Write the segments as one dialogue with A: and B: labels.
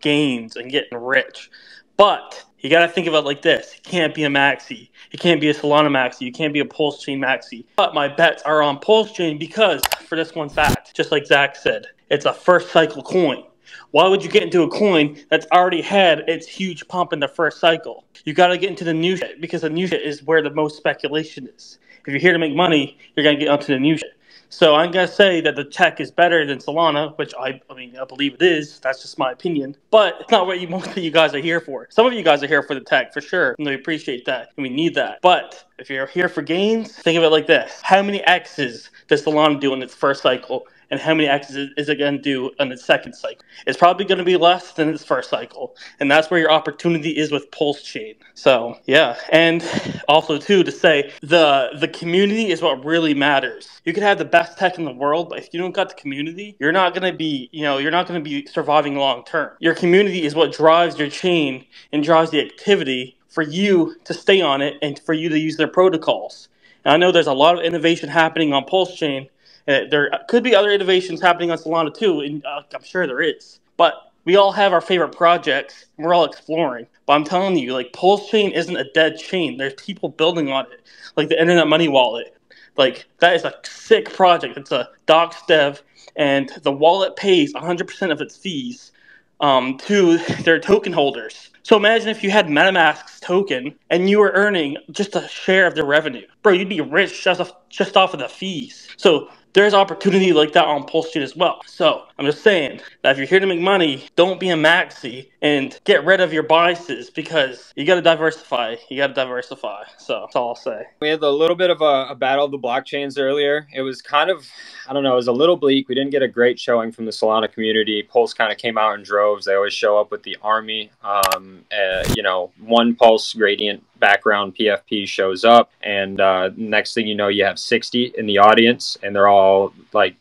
A: gains and getting rich. But you got to think of it like this: you can't be a maxi, you can't be a Solana maxi, you can't be a Pulse Chain maxi. But my bets are on Pulse Chain because, for this one fact, just like Zach said, it's a first cycle coin. Why would you get into a coin that's already had its huge pump in the first cycle? You got to get into the new shit because the new shit is where the most speculation is. If you're here to make money, you're gonna get onto the new shit. So I'm gonna say that the tech is better than Solana, which I, I mean, I believe it is. That's just my opinion. But it's not what you, most of you guys are here for. Some of you guys are here for the tech for sure, and we appreciate that, and we need that. But if you're here for gains, think of it like this: How many X's does Solana do in its first cycle? And how many actions is it going to do on its second cycle? It's probably going to be less than its first cycle, and that's where your opportunity is with Pulse Chain. So yeah, and also too to say the the community is what really matters. You could have the best tech in the world, but if you don't got the community, you're not going to be you know you're not going to be surviving long term. Your community is what drives your chain and drives the activity for you to stay on it and for you to use their protocols. And I know there's a lot of innovation happening on Pulse Chain uh, there could be other innovations happening on Solana too, and uh, I'm sure there is. But we all have our favorite projects, and we're all exploring. But I'm telling you, like Pulse Chain isn't a dead chain. There's people building on it, like the Internet Money Wallet. Like that is a sick project. It's a doxxed dev, and the wallet pays 100% of its fees um, to their token holders. So imagine if you had MetaMask's token and you were earning just a share of the revenue, bro. You'd be rich just off, just off of the fees. So there's opportunity like that on Pulse Chain as well. So I'm just saying that if you're here to make money, don't be a maxi and get rid of your biases because you got to diversify. You got to diversify. So that's all I'll say.
B: We had a little bit of a, a, battle of the blockchains earlier. It was kind of, I don't know, it was a little bleak. We didn't get a great showing from the Solana community. Pulse kind of came out in droves. They always show up with the army. Um, uh, you know, one Pulse gradient background PFP shows up, and uh, next thing you know, you have 60 in the audience, and they're all like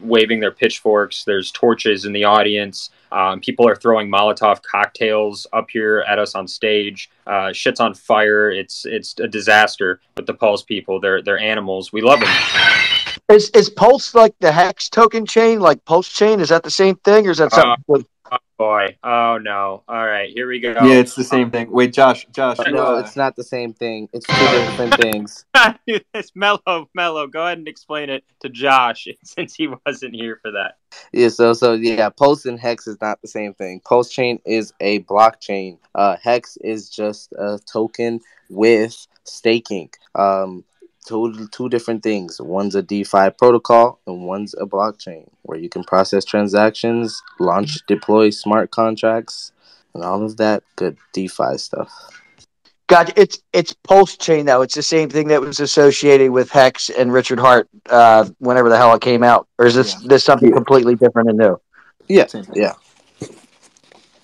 B: waving their pitchforks. There's torches in the audience. Um, people are throwing Molotov cocktails up here at us on stage. Uh, shit's on fire. It's it's a disaster with the Pulse people. They're they're animals. We love them.
C: Is is Pulse like the Hex token chain, like Pulse chain? Is that the same thing, or is that something? Uh,
B: Oh boy. Oh no. All right, here we go.
D: Yeah, it's the same thing. Wait, Josh, Josh.
E: No, uh, it's not the same thing. It's two different things.
B: it's mellow, mellow. Go ahead and explain it to Josh since he wasn't here for that.
E: Yeah, so so yeah, Pulse and Hex is not the same thing. Pulse chain is a blockchain. Uh, Hex is just a token with staking. Um, two two different things. One's a DeFi protocol and one's a blockchain where you can process transactions, launch, deploy smart contracts, and all of that good DeFi stuff.
C: Gotcha. It's it's Pulse Chain though. It's the same thing that was associated with Hex and Richard Heart, uh, whenever the hell it came out, or is this yeah. this something completely different and new?
E: Yeah, yeah.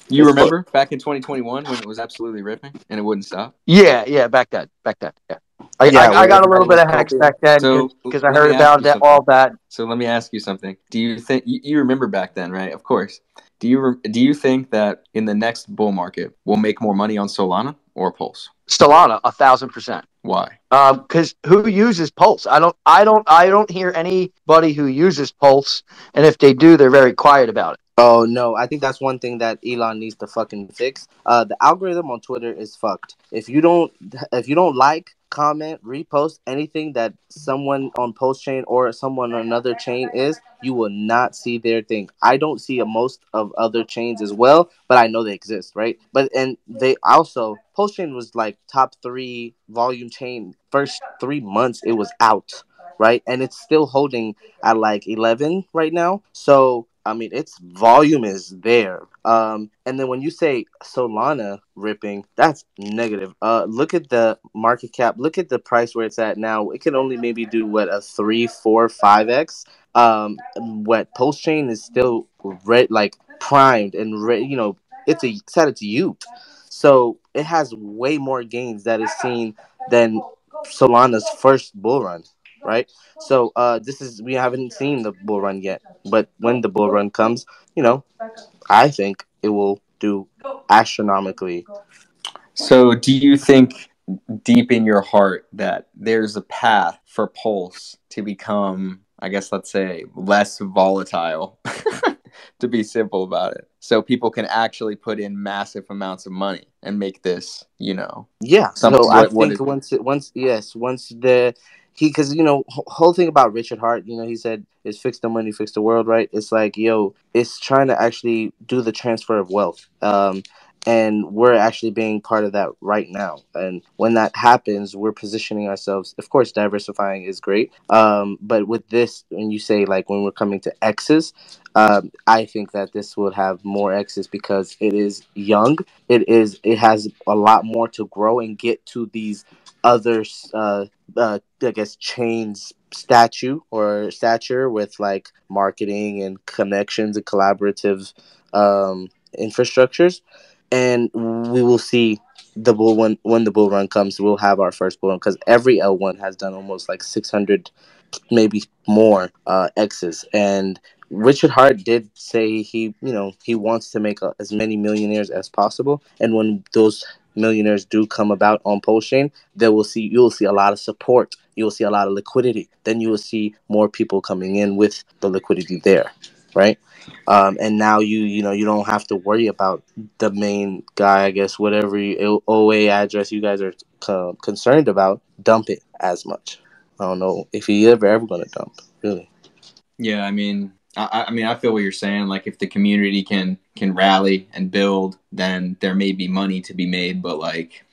D: You remember back in 2021 when it was absolutely ripping and it wouldn't stop?
C: Yeah, yeah, back then, back then, yeah. I, yeah, I, I got a little bit of hex back then because so, I heard about that, all that.
D: So let me ask you something. Do you think you, you remember back then, right? Of course. Do you do you think that in the next bull market we'll make more money on Solana or Pulse?
C: Solana, a thousand percent.
D: Why?
C: Because um, who uses Pulse? I don't. I don't. I don't hear anybody who uses Pulse, and if they do, they're very quiet about it.
E: Oh no, I think that's one thing that Elon needs to fucking fix. Uh, the algorithm on Twitter is fucked. If you don't, if you don't like comment, repost anything that someone on Pulse Chain or someone on another chain is, you will not see their thing. I don't see a most of other chains as well, but I know they exist, right? But and they also Pulse Chain was like top three volume chain first three months it was out, right? And it's still holding at like eleven right now. So I mean, its volume is there. Um, and then when you say Solana ripping, that's negative. Uh, look at the market cap. Look at the price where it's at now. It can only maybe do what a three, four, five x. Um, what Pulse Chain is still red, like primed and re- you know, it's a set its youth. So it has way more gains that is seen than Solana's first bull run right? So uh, this is we haven't seen the bull run yet, but when the bull run comes, you know, I think it will do astronomically.
D: So, do you think deep in your heart that there's a path for Pulse to become, I guess, let's say, less volatile? to be simple about it. So people can actually put in massive amounts of money and make this, you know.
E: Yeah. So I
D: what-
E: think once it, once yes once the he because you know whole thing about Richard Heart you know he said is fix the money fix the world right it's like yo it's trying to actually do the transfer of wealth um and we're actually being part of that right now and when that happens we're positioning ourselves of course diversifying is great um but with this when you say like when we're coming to X's um, I think that this will have more X's because it is young. It is. It has a lot more to grow and get to these other, uh, uh, I guess, chains statue or stature with like marketing and connections and collaborative um, infrastructures, and we will see the bull when when the bull run comes. We'll have our first bull run because every L one has done almost like six hundred, maybe more uh, X's and Richard Heart did say he, you know, he wants to make a, as many millionaires as possible, and when those millionaires do come about on Chain, they will see you will see a lot of support. You will see a lot of liquidity. Then you will see more people coming in with the liquidity there, right? Um, and now you, you know, you don't have to worry about the main guy. I guess whatever OA address you guys are co- concerned about, dump it as much. I don't know if he ever ever gonna dump really.
D: Yeah, I mean, I, I mean, I feel what you're saying. Like, if the community can can rally and build, then there may be money to be made. But like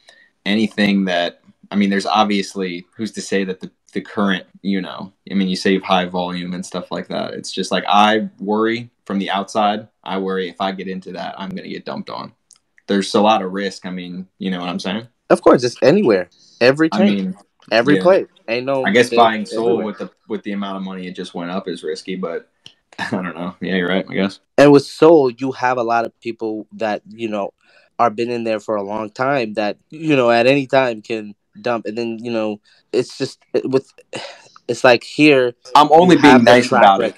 D: anything that, I mean, there's obviously who's to say that the the current, you know, I mean, you save high volume and stuff like that. It's just like I worry from the outside. I worry if I get into that, I'm gonna get dumped on. There's a lot of risk. I mean, you know what I'm saying?
E: Of course, it's anywhere, every
D: I
E: chain,
D: mean,
E: every
D: yeah.
E: play. Ain't no.
D: I guess buying
E: Sol
D: with the with the amount of money it just went up is risky, but I don't know. Yeah, you're right. I guess.
E: and with Sol, you have a lot of people that you know are been in there for a long time that you know at any time can dump, and then you know it's just with it's like here
D: I'm only being nice about it.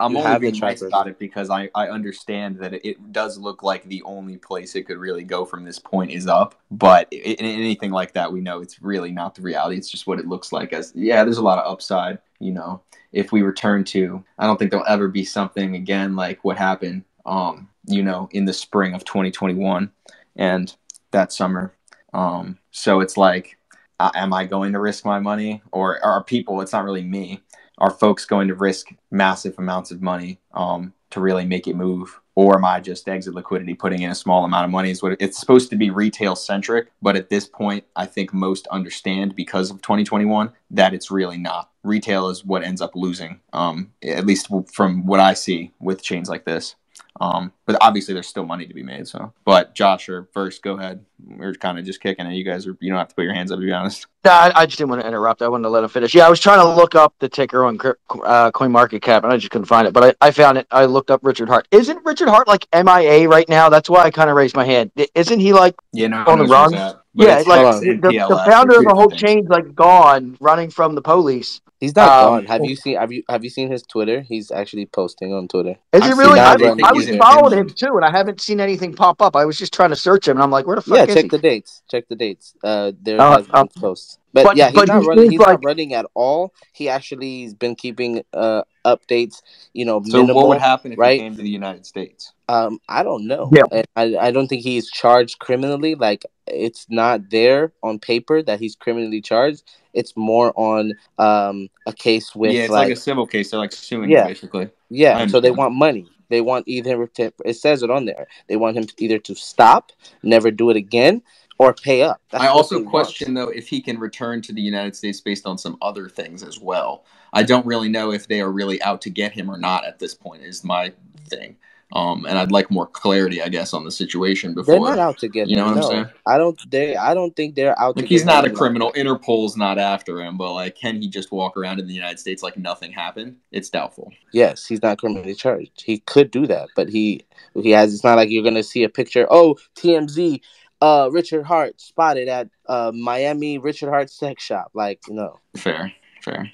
D: I'm
E: You
D: only being nice
E: record.
D: about it because I, I understand that it, it does look like the only place it could really go from this point is up. But in anything like that, we know it's really not the reality. It's just what it looks like. As yeah, there's a lot of upside. You know, if we return to, I don't think there'll ever be something again like what happened. Um, you know, in the spring of 2021 and that summer. Um, so it's like, uh, am I going to risk my money, or are people? It's not really me are folks going to risk massive amounts of money um, to really make it move? Or am i just exit liquidity putting in a small amount of money is what it's supposed to be retail centric but at this point i think most understand because of 2021 that it's really not. Retail is what ends up losing um, at least from what i see with chains like this um, but obviously there's still money to be made so but josh or first go ahead we're kind of just kicking it you guys are you don't have to put your hands up to be honest
C: No, I, I just didn't want to interrupt. I wanted to let him finish. Yeah, I was trying to look up the ticker on uh, CoinMarketCap, and I just couldn't find it. But I, I found it. I looked up Richard Heart. Isn't Richard Heart like MIA right now? That's why I kind of raised my hand. Isn't he like
D: Yeah, no,
C: On the run?
D: At, but
C: yeah,
D: it's
C: like
E: on.
C: the, the,
D: PLS,
C: the
D: they're
C: founder of the whole
D: different things.
C: chain's like gone, running from the police.
E: He's not
C: Um,
E: gone. Have you seen? Have you have you seen his Twitter? He's actually posting on Twitter.
C: Is
D: I've
C: it really? I,
E: I
C: I was following him too, and I haven't seen anything pop up. I was just trying to search him, and I'm like, where the fuck
E: Yeah,
C: is
E: check
C: he?
E: the dates. Check the dates. Uh, there
C: Uh,
E: has
C: uh,
E: been posts. But,
C: but-
E: yeah, he's
C: but
E: not
C: he
E: running. He's
C: like-
E: not running at all. He actually has been keeping uh updates. You know,
D: So
E: minimal.
D: what would happen if
E: right?
D: he came to the United States?
E: Um, I don't know.
C: Yeah.
E: And I I don't think he's charged criminally. Like it's not there on paper that he's criminally charged. It's more on um a case with
D: yeah, it's like,
E: like,
D: a civil case. They're like suing
E: Yeah.
D: basically.
E: Yeah. So they want money. They want either to, it says it on there. They want him to either to stop, never do it again, or pay up. That's
D: I also
E: wants.
D: question though if he can return to the United States based on some other things as well. I don't really know if they are really out to get him or not at this point. Is my thing. Um, and I'd like more clarity, I guess, on the situation before They're
E: not out to get
D: you know
E: him.
D: what I'm saying?
E: I don't. They. I don't think they're out.
D: Like he's not a criminal. Interpol's not after him, but like, can he just walk around in the United States like nothing happened? It's doubtful.
E: Yes, he's not criminally charged. He could do that, but he he has. It's not like you're gonna see a picture. Oh, TMZ. Uh, Richard Heart spotted at uh Miami Richard Heart sex shop. Like you know,
D: Fair, fair.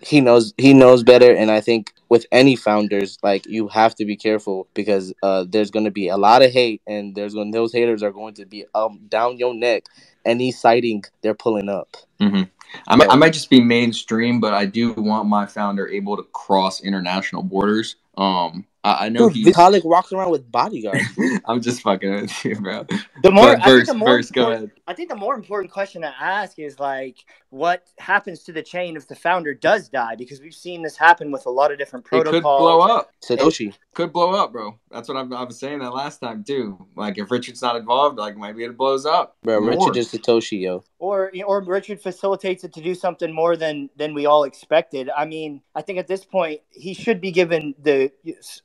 E: he knows he knows better, and I think with any founders, like you have to be careful because uh there's gonna be a lot of hate, and there's going those haters are going to be um down your neck. Any sighting, they're pulling up.
D: Mm-hmm. I, might, I might just be mainstream, but I do want my founder able to cross international borders. Um, I, I know
E: Dude,
D: he's.
E: Vitalik walks around with bodyguards.
D: I'm just fucking with you, bro.
F: The more,
D: But
F: I think
D: verse,
F: the more
D: verse, go
F: important-
D: ahead.
F: I think the more important question to ask is like, what happens to the chain if the founder does die? Because we've seen this happen with a lot of different
D: It
F: protocols.
D: could blow up.
E: Satoshi.
D: Could blow up, bro. That's what I'm, I was saying that last time too. Like if Richard's not involved, like maybe it blows up.
E: Bro,
D: More.
E: Richard is Satoshi, yo.
F: or or Richard facilitates it to do something more than than we all expected. I mean, I think at this point he should be given the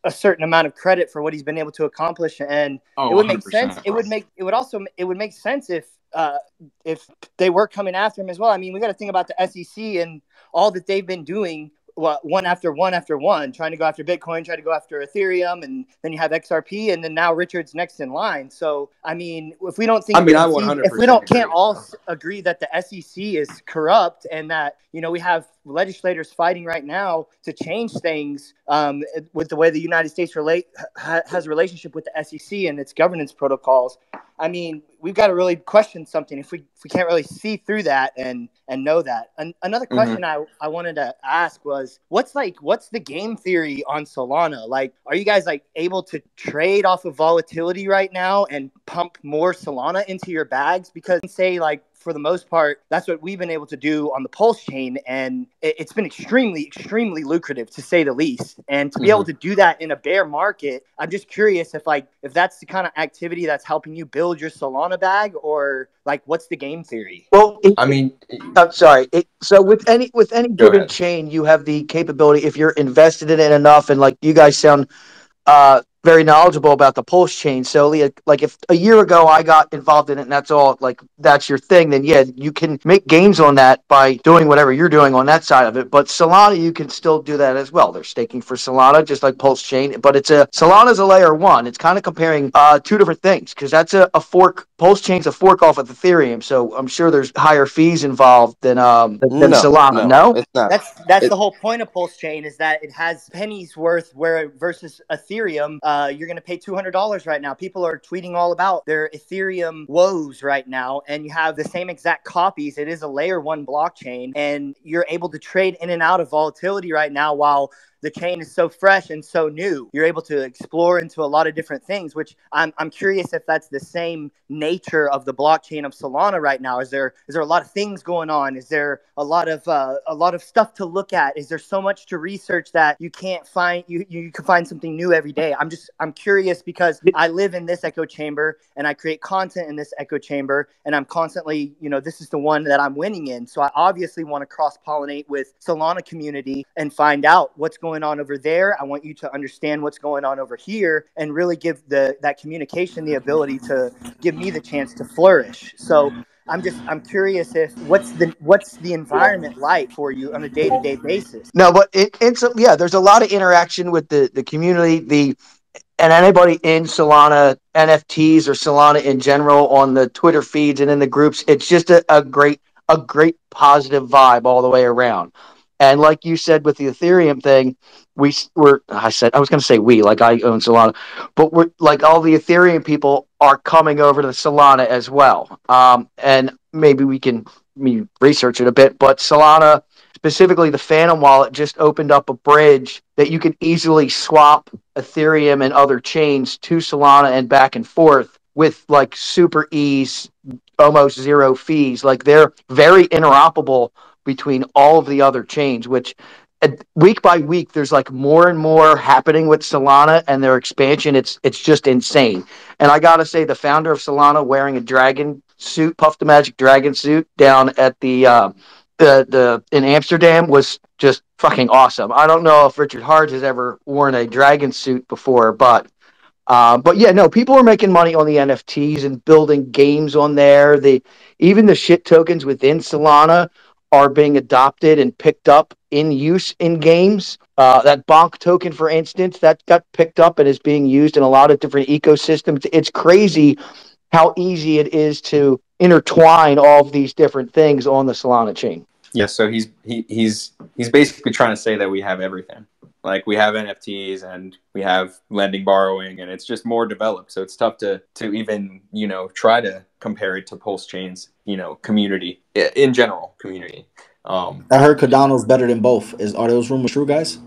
F: a certain amount of credit for what he's been able to accomplish, and
D: Oh,
F: it would make sense. It would make it would also it would make sense if uh, if they were coming after him as well. I mean, we got to think about the SEC and all that they've been doing. Well, one after one after one, trying to go after Bitcoin, trying to go after Ethereum, and then you have XRP, and then now Richard's next in line. So, I mean, if we don't think,
D: I mean, I
F: the
D: 100%
F: if we don't can't all agree that the SEC is corrupt and that you know we have legislators fighting right now to change things um, with the way the United States relate ha- has a relationship with the SEC and its governance protocols. I mean, we've got to really question something if we if we can't really see through that and and know that. An- another mm-hmm. question I, I wanted to ask was, what's like what's the game theory on Solana? Like, are you guys like able to trade off of volatility right now and pump more Solana into your bags? Because say like for the most part, that's what we've been able to do on the Pulse chain, and it, it's been extremely, extremely lucrative to say the least. And to be able to do that in a bear market, I'm just curious if like if that's the kind of activity that's helping you build your Solana bag, or like what's the game theory?
C: Well, it,
D: I mean,
C: I'm sorry. It, so with any with any given
D: ahead.
C: chain, you have the capability if you're invested in it enough, and like you guys sound uh, very knowledgeable about the Pulse chain. So, like, like if a year ago I got involved in it, and that's all, like that's your thing, then yeah, you can make gains on that by doing whatever you're doing on that side of it. But Solana, you can still do that as well. They're staking for Solana, just like Pulse chain, but it's a Solana's a layer one. It's kind of comparing uh, two different things because that's a, a fork. Pulse chain's a fork off of Ethereum, so I'm sure there's higher fees involved than um than, than Solana. No,
E: it's not.
F: That's that's
E: It-
F: the whole point of Pulse Chain is that it has pennies worth. Where versus Ethereum, uh, Uh, you're going to pay two hundred dollars right now. People are tweeting all about their Ethereum woes right now, and you have the same exact copies. It is a layer one blockchain, and you're able to trade in and out of volatility right now while the chain is so fresh and so new. You're able to explore into a lot of different things, which I'm, I'm curious if that's the same nature of the blockchain of Solana right now. Is there is there a lot of things going on? Is there a lot of uh, a lot of stuff to look at? Is there so much to research that you can't find you you can find something new every day? I'm just I'm curious because I live in this echo chamber and I create content in this echo chamber and I'm constantly you know this is the one that I'm winning in. So I obviously want to cross pollinate with Solana community and find out what's going on over there. I want you to understand what's going on over here and really give the that communication the ability to give me the chance to flourish. So I'm just I'm curious if what's the what's the environment like for you on a day to day basis.
C: No, but it, it's yeah. There's a lot of interaction with the the community, the and anybody in Solana NFTs or Solana in general on the Twitter feeds and in the groups. It's just a, a great a great positive vibe all the way around. And like you said with the Ethereum thing, we were I said I was going to say we like I own Solana, but we're like all the Ethereum people are coming over to Solana as well. Um, and maybe we can research it a bit, but Solana specifically the Phantom wallet just opened up a bridge that you can easily swap Ethereum and other chains to Solana and back and forth with like super ease, almost zero fees. Like they're very interoperable between all of the other chains, which uh, week by week there's like more and more happening with Solana and their expansion. It's it's just insane. And I gotta say, the founder of Solana wearing a dragon suit, Puff the Magic dragon suit, down at the uh, the the in Amsterdam was just fucking awesome. I don't know if Richard Heart has ever worn a dragon suit before, but uh, but yeah, no, people are making money on the NFTs and building games on there. The even the shit tokens within Solana are being adopted and picked up in use in games. Uh, that Bonk token, for instance, that got picked up and is being used in a lot of different ecosystems. It's crazy how easy it is to intertwine all of these different things on the Solana chain.
B: Yeah, so he's he, he's he's basically trying to say that we have everything. Like we have NFTs and we have lending, borrowing, and it's just more developed. So it's tough to to even you know try to compare it to Pulse Chain's you know community in general community. Um,
G: I heard Cardano's better than both. Is are those rumors true, guys?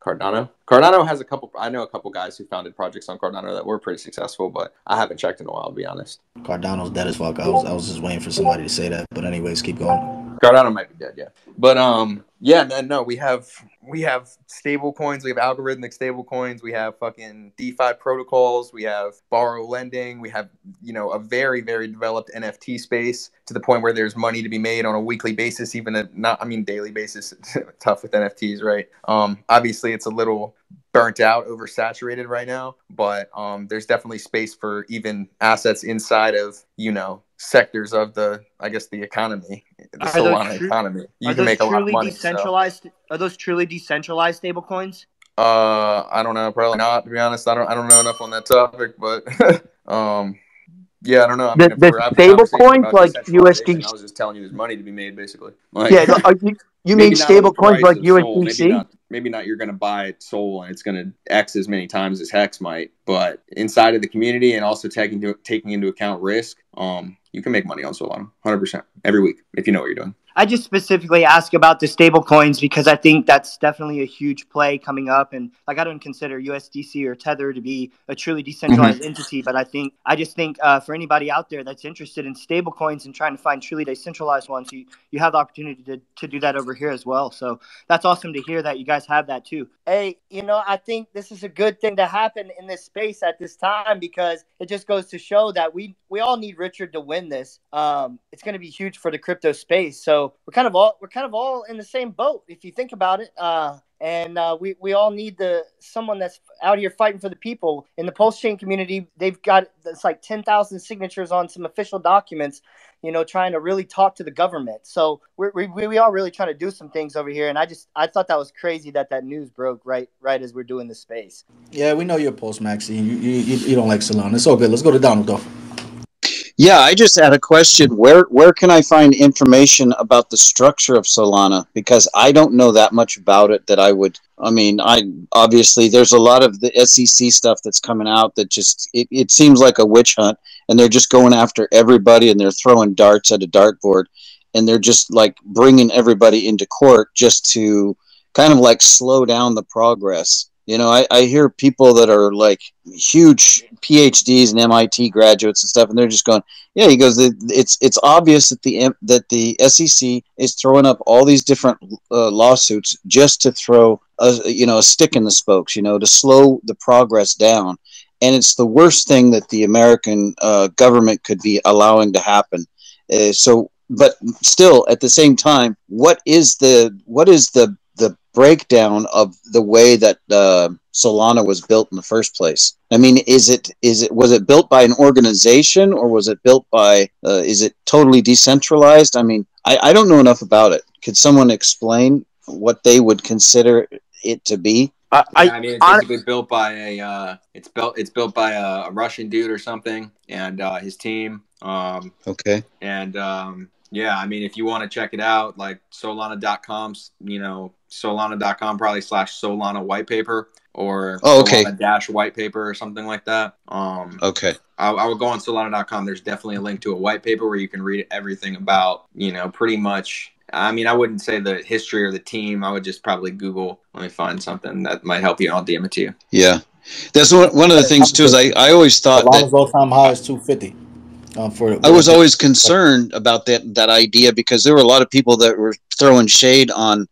D: Cardano. Cardano has a couple. I know a couple guys who founded projects on Cardano that were pretty successful, but I haven't checked in a while. To be honest,
G: Cardano's dead as fuck. I was I was just waiting for somebody to say that. But anyways, keep going.
D: Cardano might be dead, yeah. But um, yeah, no, no, we have we have stable coins, we have algorithmic stable coins, we have fucking DeFi protocols, we have borrow lending, we have you know a very very developed NFT space to the point where there's money to be made on a weekly basis, even a not I mean daily basis. tough with NFTs, right? Um, obviously it's a little burnt out, oversaturated right now, but um, there's definitely space for even assets inside of you know sectors of the I guess the economy, the
F: Are
D: Solana
F: tru-
D: economy. You can make a lot of money. so.
F: decentralized? Are those truly decentralized stablecoins?
D: Uh, I don't know, probably not. To be honest, I don't. I don't know enough on that topic, but um, yeah, I don't know. I
H: The- the
D: a
H: stable coins like USD
D: I was just telling you, there's money to be made, basically. Like,
H: Yeah, are you, you mean stable coins like
D: Sol, Maybe
H: USDC?
D: not, maybe not. You're going to buy Sol and it's going to X as many times as Hex might, but inside of the community and also taking into, taking into account risk, um, you can make money on Solana, 100 percent every week if you know what you're doing.
F: I just specifically ask about the stable coins because I think that's definitely a huge play coming up. And like, I don't consider USDC or Tether to be a truly decentralized entity, but I think, I just think uh, for anybody out there that's interested in stable coins and trying to find truly decentralized ones, you, you have the opportunity to, to do that over here as well. So that's awesome to hear that you guys have that too. Hey, you know, I think this is a good thing to happen in this space at this time because it just goes to show that we, we all need Richard to win this. Um, it's going to be huge for the crypto space. So we're kind of all we're kind of all in the same boat if you think about it. Uh, and uh, we we all need the someone that's out here fighting for the people in the pulse chain community. They've got it's like ten thousand signatures on some official documents, you know, trying to really talk to the government. So we're, we we are really trying to do some things over here. And I just I thought that was crazy that that news broke right right as we're doing the space.
G: Yeah, we know you're Pulse Maxi. You, you you don't like Solana. It's all good. Let's go to Donald though.
H: Yeah, I just had a question. Where where can I find information about the structure of Solana? Because I don't know that much about it. That I would. I mean, I obviously there's a lot of the SEC stuff that's coming out that just it, it seems like a witch hunt, and they're just going after everybody, and they're throwing darts at a dartboard, and they're just like bringing everybody into court just to kind of like slow down the progress. You know, I, I hear people that are like huge PhDs and MIT graduates and stuff, and they're just going, "Yeah." He goes, "It's it's obvious that the that the SEC is throwing up all these different uh, lawsuits just to throw a you know a stick in the spokes, you know, to slow the progress down." And it's the worst thing that the American uh, government could be allowing to happen. Uh, so, but still, at the same time, what is the what is the the breakdown of the way that uh, Solana was built in the first place. I mean, is it is it was it built by an organization or was it built by? Uh, is it totally decentralized? I mean, I, I don't know enough about it. Could someone explain what they would consider it to be?
C: I,
D: Yeah,
C: I,
D: I mean, it's
C: hon-
D: basically built by a uh, it's built it's built by a, a Russian dude or something, and uh, his team. Um,
H: Okay.
D: and um, yeah, I mean, if you want to check it out, like Solana.com, you know, Solana.com probably slash Solana white paper or
H: oh, okay.
D: Solana dash white paper or something like that. Um,
H: okay.
D: I, I would go on Solana.com. There's definitely a link to a white paper where you can read everything about, you know, pretty much. I mean, I wouldn't say the history or the team. I would just probably Google. Let me find something that might help you. I'll DM it to you.
H: Yeah. That's one, of the things, too, is I, I always thought Solana's that.
G: Solana's all time high is 250. Uh, for
H: I was always concerned about that that idea because there were a lot of people that were throwing shade on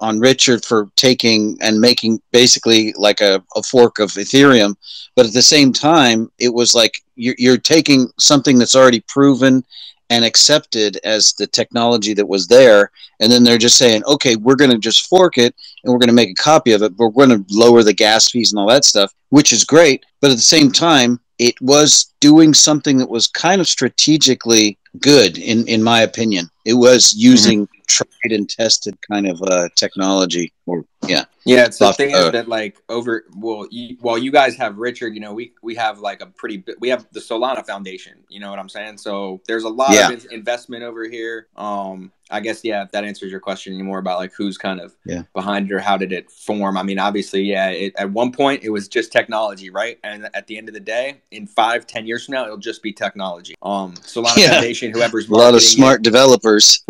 H: on Richard for taking and making basically like a, a fork of Ethereum, but at the same time, it was like you're, you're taking something that's already proven and accepted as the technology that was there. And then they're just saying, okay, we're going to just fork it and we're going to make a copy of it, but we're going to lower the gas fees and all that stuff, which is great. But at the same time, it was doing something that was kind of strategically good in in my opinion it was using tried and tested kind of uh technology or yeah
D: Yeah, it's the thing
H: uh,
D: is that like over well, you, while you guys have Richard, you know, we we have like a pretty we have the Solana Foundation. You know what I'm saying? So there's a lot
H: Yeah.
D: of in- investment over here. Um, I guess yeah, if that answers your question anymore about like who's kind of
H: Yeah.
D: behind it or how did it form. I mean, obviously, yeah, it, at one point it was just technology, right? And at the end of the day, in five, ten years from now, it'll just be technology. Um, Solana
H: Yeah.
D: Foundation, whoever's
H: A lot of
D: marketing it,
H: smart developers.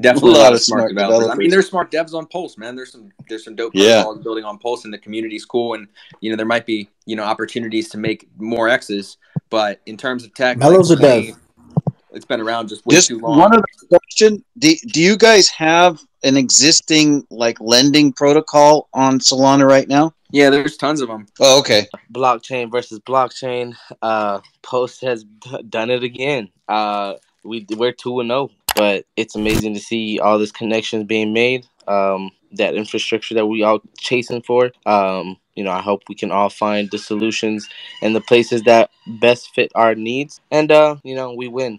D: definitely
H: A
D: a
H: lot
D: lot
H: of
D: of smart
H: smart
D: developers. I mean, there's smart devs on Pulse, man. There's some there's some dope
H: Yeah.
D: building on Pulse, and the community's cool. And you know, there might be you know opportunities to make more X's, but in terms of tech,
G: Mello's a dev.
D: It's been around just way
H: Just
D: too long.
H: one other question: do, do you guys have an existing like lending protocol on Solana right now?
D: yeah, there's tons of them.
H: Oh, okay.
E: blockchain versus blockchain. Uh, Pulse has d- done it again. Uh, we we're two and zero, but it's amazing to see all this connections being made. Um, that infrastructure that we all chasing for. Um, you know, I hope we can all find the solutions and the places that best fit our needs, and uh, you know, we win.